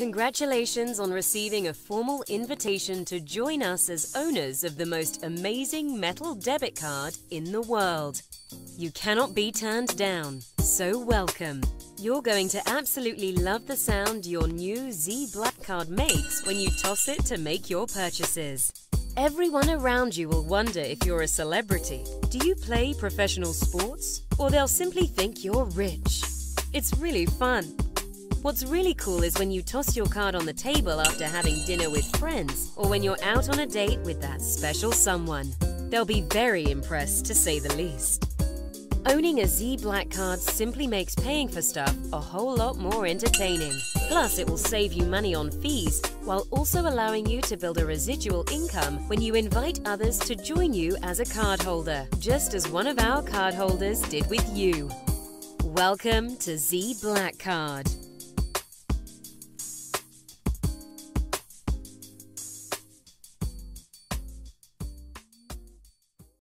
Congratulations on receiving a formal invitation to join us as owners of the most amazing metal debit card in the world. You cannot be turned down, so welcome. You're going to absolutely love the sound your new Z Black card makes when you toss it to make your purchases. Everyone around you will wonder if you're a celebrity. Do you play professional sports? Or they'll simply think you're rich. It's really fun. What's really cool is when you toss your card on the table after having dinner with friends or when you're out on a date with that special someone. They'll be very impressed to say the least. Owning a Z Black card simply makes paying for stuff a whole lot more entertaining. Plus, it will save you money on fees while also allowing you to build a residual income when you invite others to join you as a cardholder, just as one of our cardholders did with you. Welcome to Z Black Card.